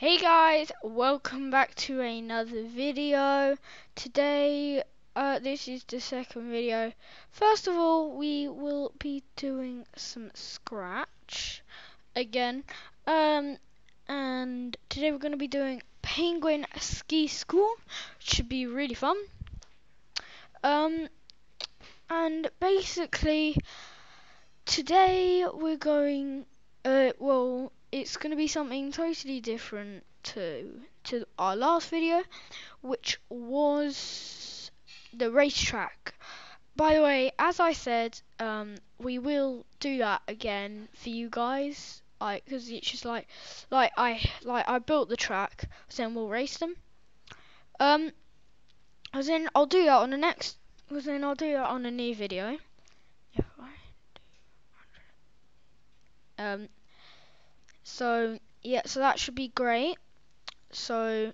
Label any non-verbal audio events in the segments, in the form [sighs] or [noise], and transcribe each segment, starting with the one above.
Hey guys, welcome back to another video. Today, uh, this is the second video. First of all, we will be doing some scratch again. Um, and today we're going to be doing Penguin Ski School. Should be really fun. Um, and basically, today we're going, uh, well, it's going to be something totally different to to our last video, which was the racetrack. By the way, as I said, um, we will do that again for you guys, like because it's just like, like I like I built the track, so then we'll race them. Um, as in I'll do that on the next, as in I'll do that on a new video. Um, so yeah, so that should be great. So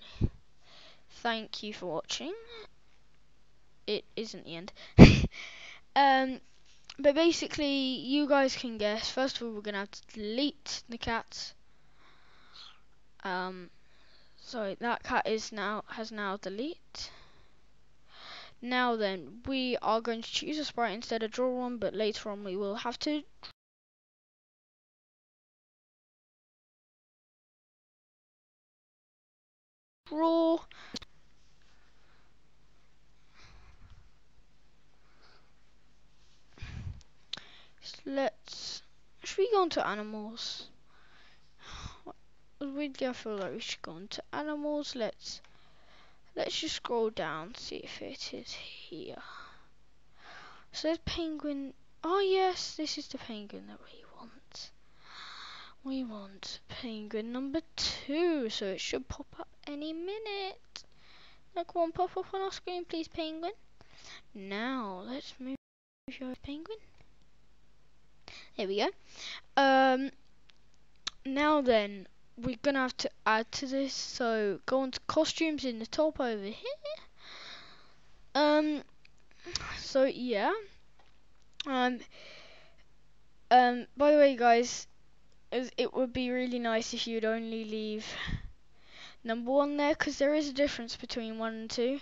thank you for watching. It isn't the end. [laughs] um, but basically, you guys can guess. First of all, we're gonna have to delete the cat. Um, so that cat is now has now delete. Now then, we are going to choose a sprite instead of draw one, but later on we will have to draw. Let's. Should we go into animals? We I feel like we should go into animals. Let's. Let's just scroll down, see if it is here. So there's penguin. Oh yes, this is the penguin that we want. We want penguin number two, so it should pop up any minute. Like one pop up on our screen, please, penguin. Now let's move your penguin. There we go. Um, now then, we're gonna have to add to this. So go on to costumes in the top over here. Um, so yeah. Um, um, by the way, guys, it would be really nice if you'd only leave number one there, because there is a difference between one and two.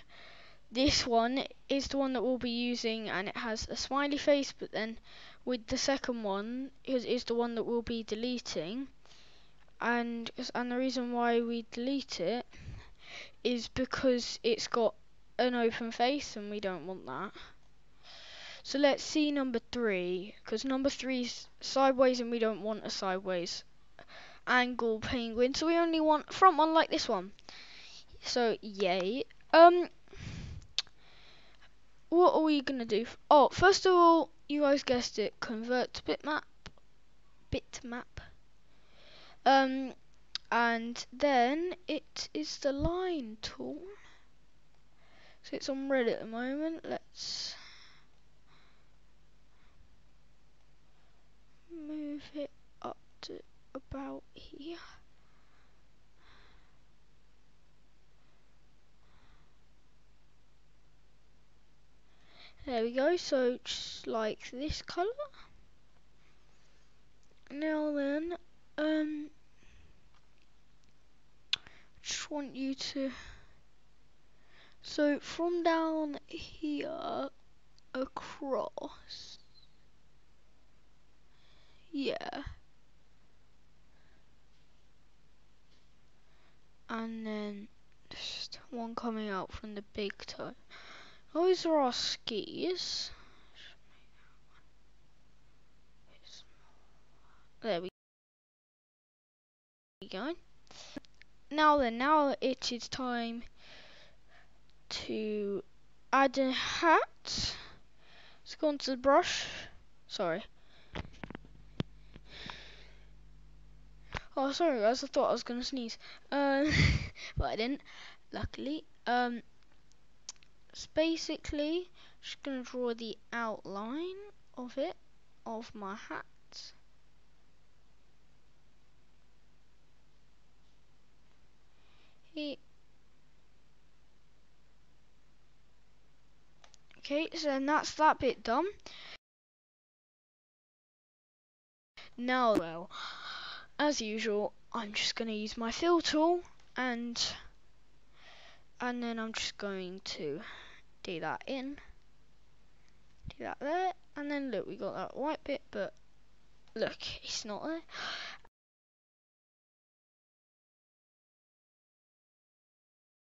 This one is the one that we'll be using, and it has a smiley face, but then with the second one is, is the one that we'll be deleting and and the reason why we delete it is because it's got an open face and we don't want that so let's see number three because number three is sideways and we don't want a sideways angle penguin so we only want front one like this one so yay um what are we gonna do oh first of all you guys guessed it, convert to bitmap, bitmap. Um, and then it is the line tool. So it's on red at the moment. Let's move it about here. There we go, so just like this colour. Now then, um, just want you to, so from down here across, yeah, and then just one coming out from the big toe. Those are our skis. There we go. Now then, now it is time to add a hat. Let's go onto the brush. Sorry. Oh, sorry guys, I thought I was going to sneeze. Uh, [laughs] but I didn't, luckily. Um, so basically, just going to draw the outline of it, of my hat. Here. Okay, so then that's that bit done. Now, well, as usual, I'm just going to use my fill tool and and then I'm just going to do that in do that there and then look we got that white bit but look it's not there.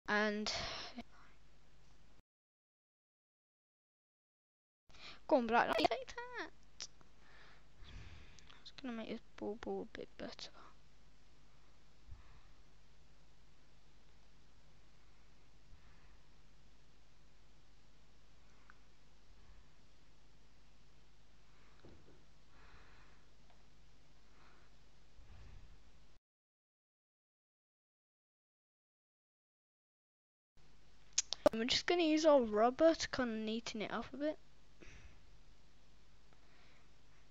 And go on black it's gonna make this ball ball a bit better we're just going to use our rubber to kind of neaten it up a bit.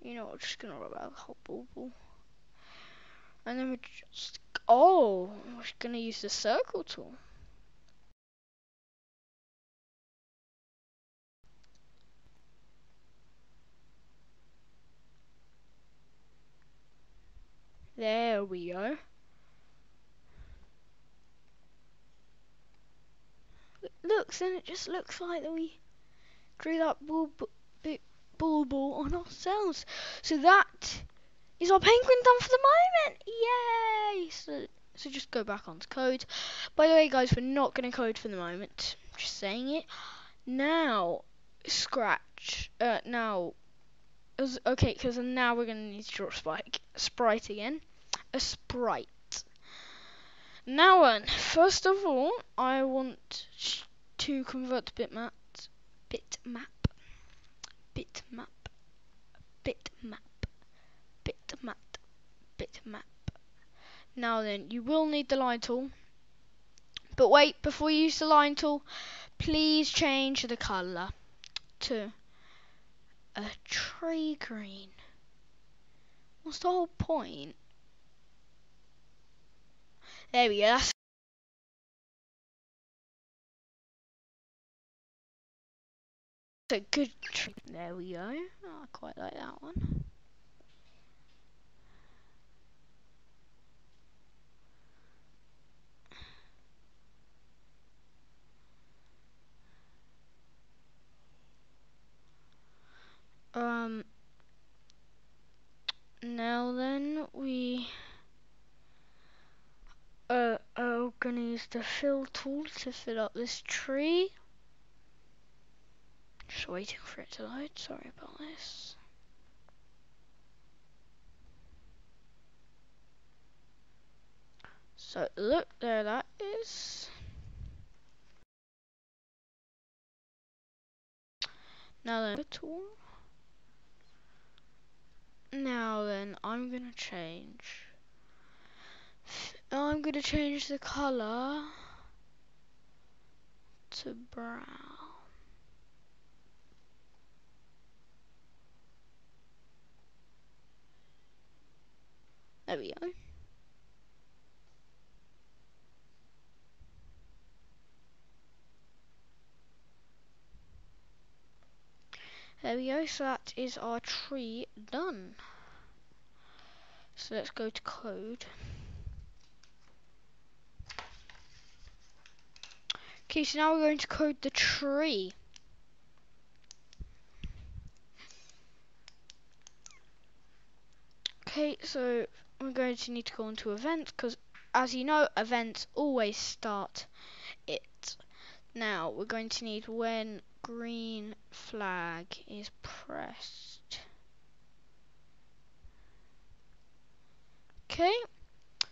You know, we're just to rub out the whole bubble. And then we're just, oh, we're to use the circle tool. There we go. looks and it just looks like that we drew that bull, ball on ourselves. So that is our penguin done for the moment. Yay! So, so just go back onto code. By the way, guys, we're not going to code for the moment. Just saying it. Now, scratch. Uh, now, okay, because now we're going to need to draw a spike, sprite again. A sprite. Now then, first of all, I want to convert bitmap, bitmap, bitmap, bitmap, bitmap, bitmap. Now then, you will need the line tool. But wait, before you use the line tool, please change the colour to a tree green. What's the whole point? There we go. That's a good tree. There we go. Oh, I quite like that one. Um, now then, we uh, I'm gonna use the fill tool to fill up this tree. Just waiting for it to load, sorry about this. So look, there that is. Now then. Now then, I'm gonna change I'm to change the colour to brown. There we go. There we go, so that is our tree done. So let's go to code. Okay, so now we're going to code the tree. Okay, so we're going to need to go into events because as you know, events always start it. Now we're going to need when green flag is pressed. Okay,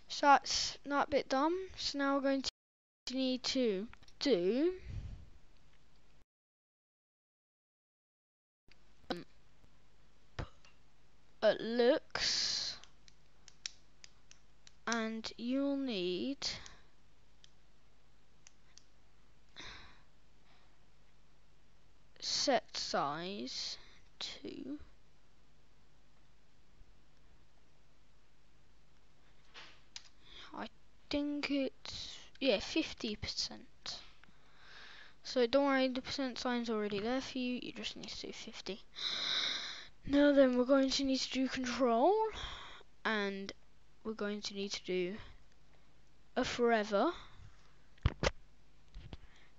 so that's that bit done. So now we're going to need to do uh, looks and you'll need set size to I think it's yeah 50% so don't worry, the percent sign's already there for you, you just need to do 50. Now then, we're going to need to do control, and we're going to need to do a forever.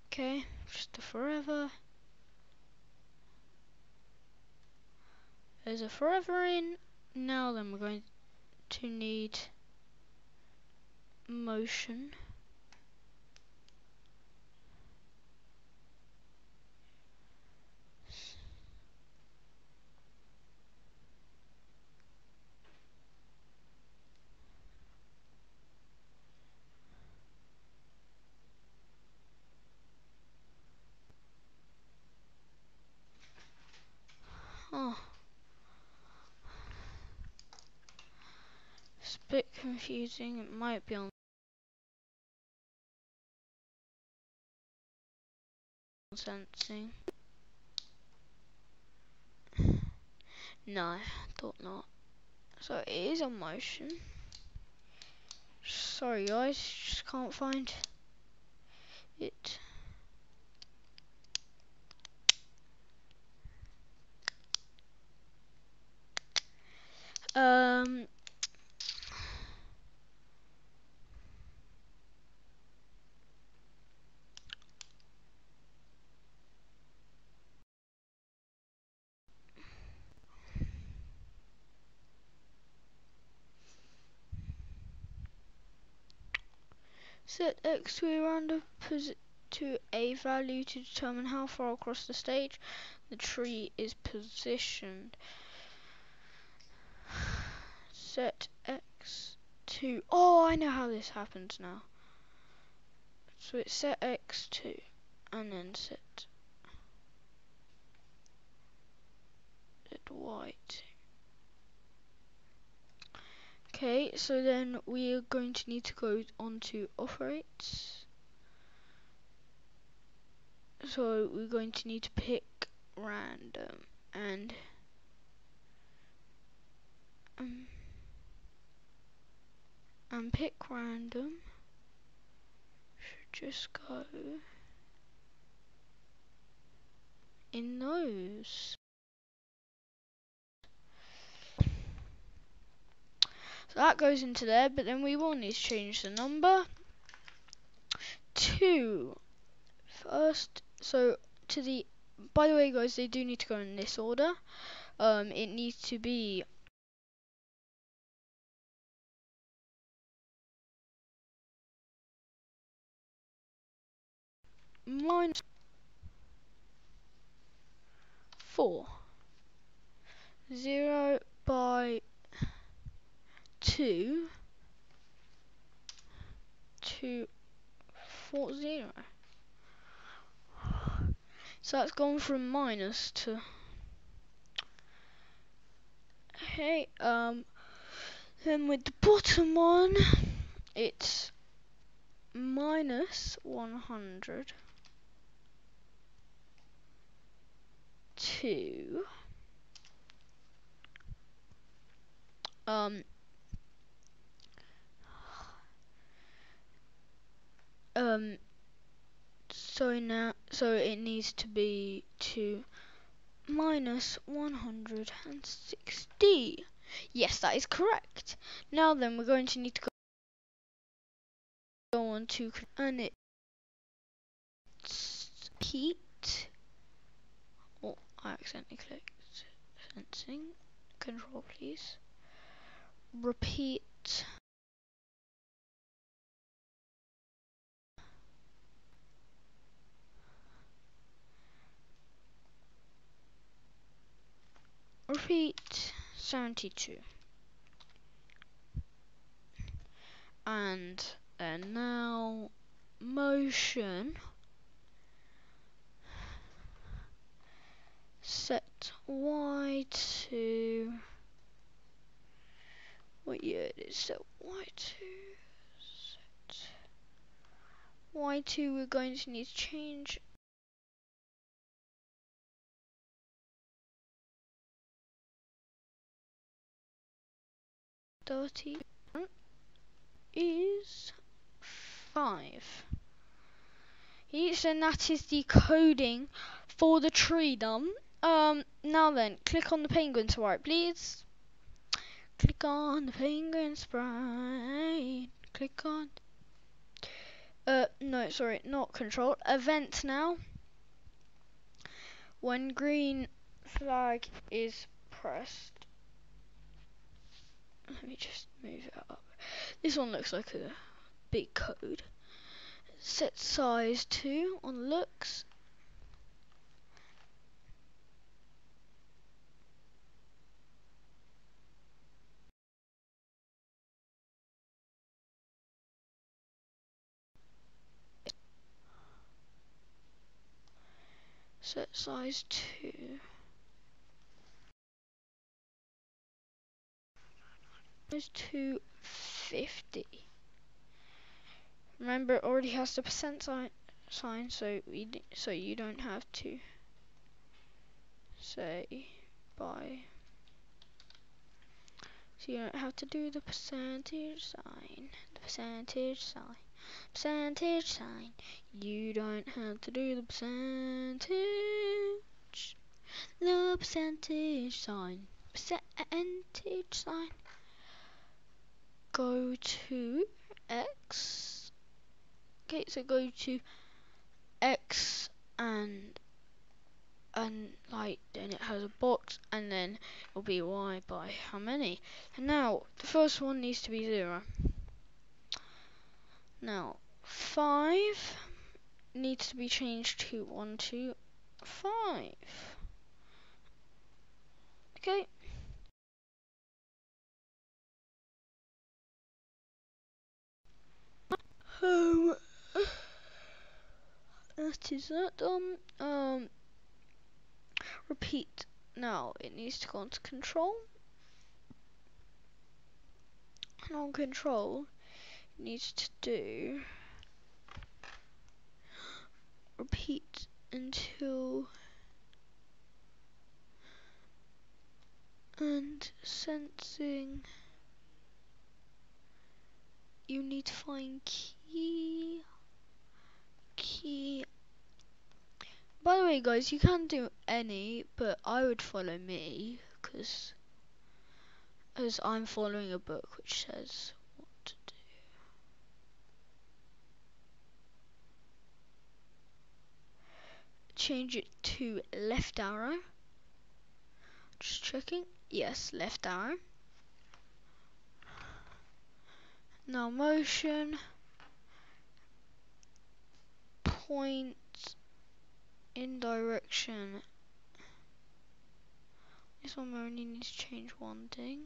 Okay, just a forever. There's a forever in. Now then, we're going to need motion. Bit confusing. It might be on sensing. No, thought not. So it is on motion. Sorry guys, just can't find it. Um, set x to a random to a value to determine how far across the stage the tree is positioned. Set x to oh I know how this happens now. So it's set x to and then set set y to. Okay, so then we are going to need to go on to operates. So we're going to need to pick random and um, and pick random should just go in those. So that goes into there, but then we will need to change the number to first. So to the. By the way, guys, they do need to go in this order. Um, it needs to be minus four zero by two to four zero. So that's gone from minus to okay. Um, then with the bottom one, it's minus one hundred two. um um so now so it needs to be to minus 160 yes that is correct. Now then we're going to need to go on to and it's Pete oh I accidentally clicked sensing control please. Repeat repeat 72 and and now motion. Set y to what year it is set? Y to set. Y2 we're going to need to change thirty is five. Yes, and that is the coding for the tree done. Um, now then, click on the penguin sprite, please. Click on the penguin sprite. Click on. Uh, no, sorry, not control. Event now. When green flag is pressed. Let me just move it up. This one looks like a big code. Set size to on looks. Set size to is to 50. Remember, it already has the percent sign, sign so we so you don't have to say by. So you don't have to do the percentage sign, the percentage sign, percentage sign. You don't have to do the percentage, the percentage sign, percentage sign. Go to X. Okay, so go to X and and like then it has a box and then it'll be y by how many? And now the first one needs to be zero. Now five needs to be changed to one two five. Okay um that [sighs] is that done um repeat. Now it needs to go into control. And on control, it needs to do [gasps] repeat until and sensing you need to find key key by the way, guys, you can do any, but I would follow me, because as I'm following a book which says what to do. Change it to left arrow. Just checking. Yes, left arrow. Now motion. Point in direction. This one we only needs to change one thing.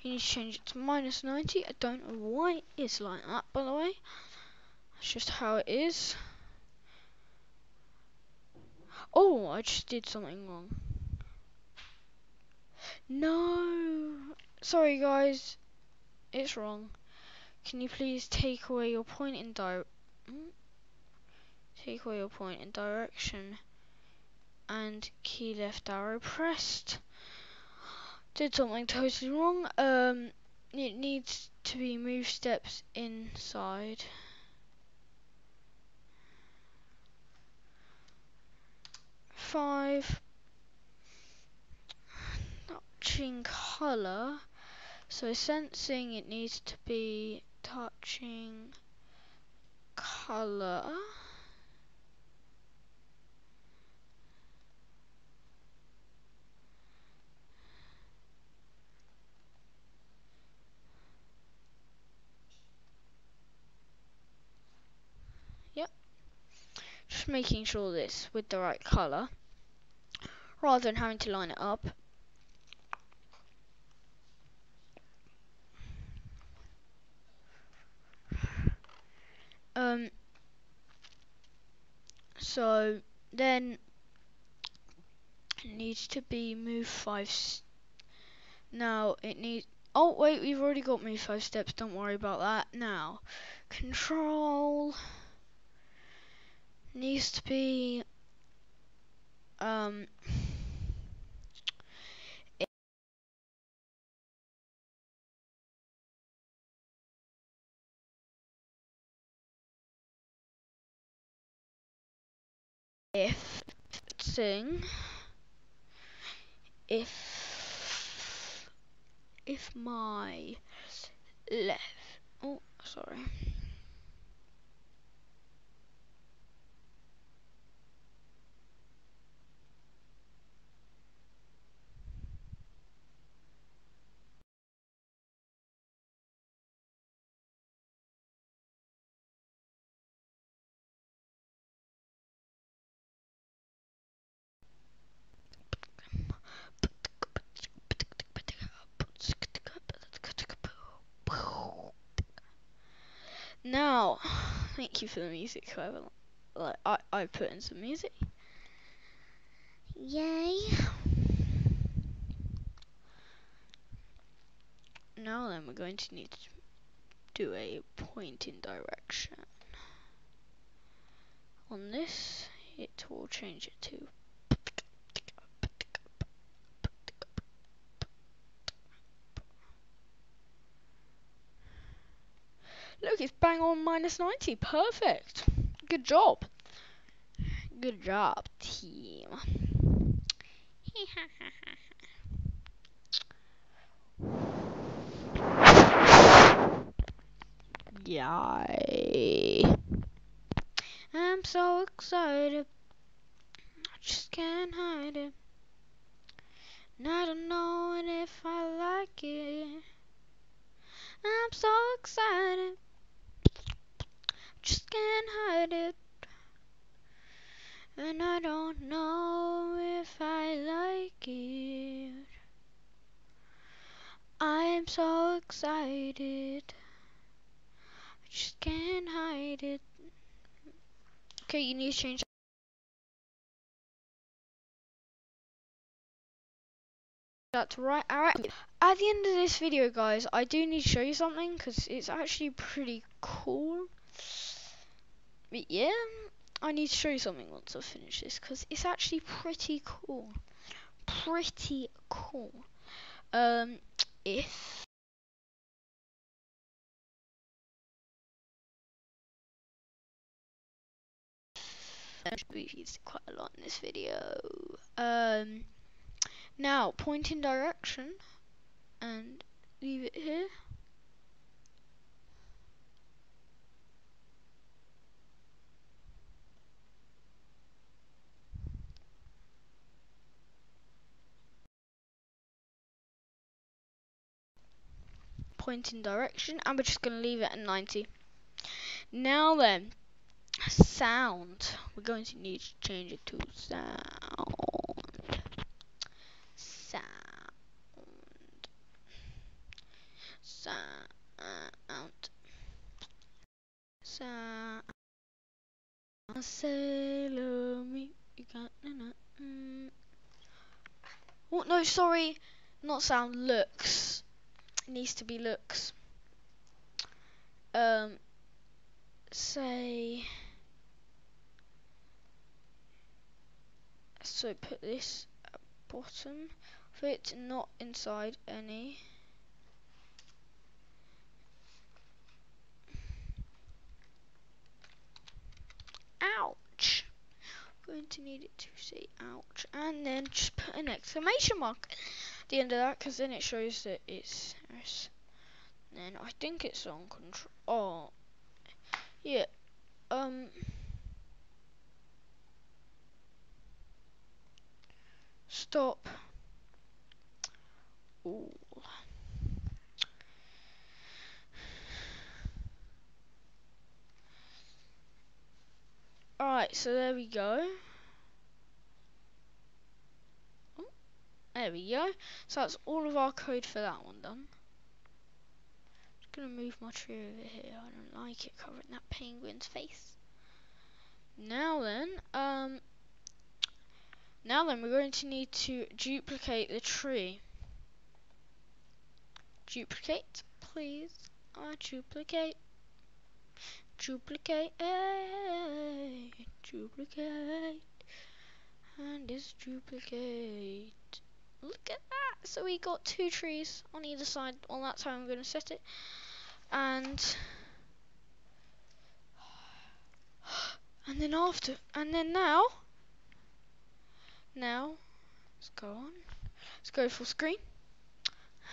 You need to change it to minus 90. I don't know why it's like that, by the way. That's just how it is. Oh, I just did something wrong. No. Sorry, guys. It's wrong. Can you please take away your point in di- hmm? Take away your point in direction. And key left arrow pressed. Did something totally wrong. Um, it needs to be move steps inside. Five. Touching color so sensing it needs to be touching color yep. Just making sure this with the right color rather than having to line it up. Um, so then it needs to be move five. now it needs. Oh wait, we've already got move five steps. Don't worry about that. Now, control needs to be um thing if if my left oh sorry Now, [sighs] thank you for the music, whoever. Like, I, I put in some music. Yay. Now then, we're going to need to do a point in direction. On this, it will change it to Look, it's bang on minus 90. Perfect. Good job. Good job, team. [laughs] Yay. I'm so excited. I just can't hide it. And I don't know if I like it. I'm so excited just can't hide it. And I don't know if I like it. I'm so excited. I just can't hide it. Okay, you need to change That's right. Alright. At the end of this video, guys, I do need to show you something because it's actually pretty cool. But yeah, I need to show you something once I finish this because it's actually pretty cool. Pretty cool. Um, if we've used it quite a lot in this video. Um, now point in direction and leave it here. Pointing direction and we're just going to leave it at 90. Now then, sound. We're going to need to change it to sound. Sound. Sound. Sound. Sailor me. You got mm. Oh no, sorry, not sound. Looks needs to be looks. Um, say, so put this at bottom, fit not inside any. Ouch! going to need it to say ouch, and then just put an exclamation mark the end of that, because then it shows that it's then I think it's on control. Oh, yeah. Um. Stop. Ooh. Alright, so there we go. There we go. So that's all of our code for that one done I'm Just gonna move my tree over here. I don't like it covering that penguin's face. Now then, um, now then we're going to need to duplicate the tree. Duplicate, please. I duplicate. Duplicate, duplicate, and this duplicate. Look at that! So we got two trees on either side. Well, that's how I'm going to set it and and then after and then now Now, let's go on. Let's go full screen.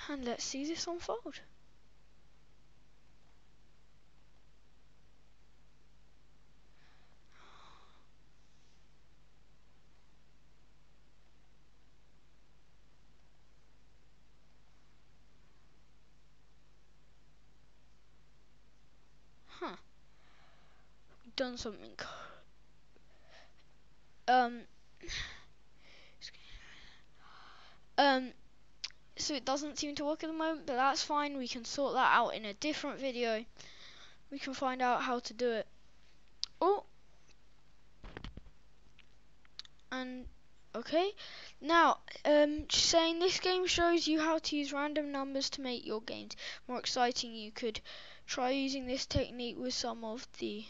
And let's see this unfold. Huh. We've done something. Um. Um. So it doesn't seem to work at the moment, but that's fine. We can sort that out in a different video. We can find out how to do it. Oh. And okay. Now, um, saying this game shows you how to use random numbers to make your games more exciting. You could try using this technique with some of the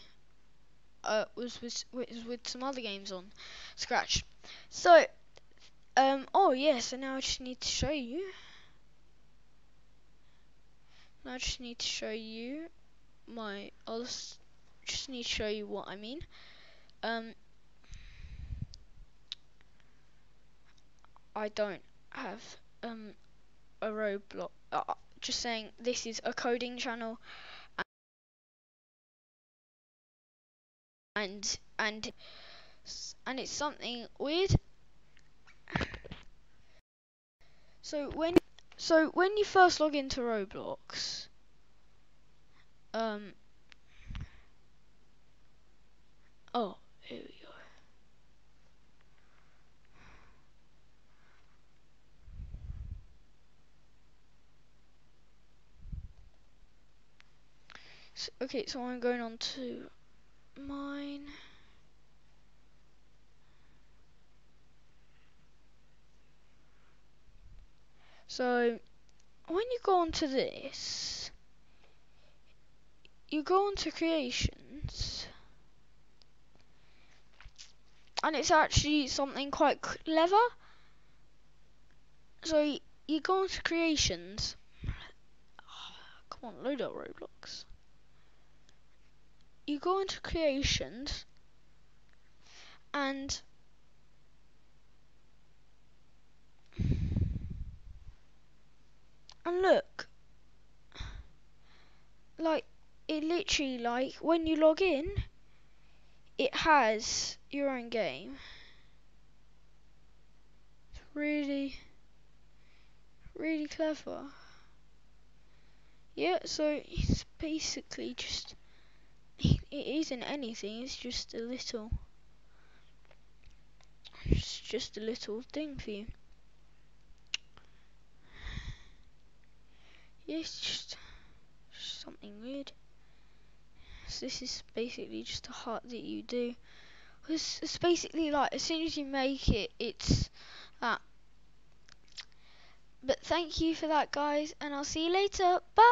uh, was with, some other games on Scratch. So, um, oh yes, yeah, so now I just need to show you. Now I just need to show you my. I'll just need to show you what I mean. Um, I don't have um a Roblox. Uh, just saying, this is a coding channel, and and and it's something weird. So when so when you first log into Roblox, um, oh here we go. Okay, so I'm going on to mine. So when you go onto this, you go onto creations, and it's actually something quite clever. So you go onto creations. [sighs] come on, load up Roblox. You go into creations, and And look, like it literally like when you log in, it has your own game. It's really, really clever. Yeah, so it's basically just it isn't anything. It's just a little, it's just a little thing for you. It's just something weird. So this is basically just a heart that you do. It's, it's basically like as soon as you make it, it's that. But thank you for that, guys, and I'll see you later. Bye.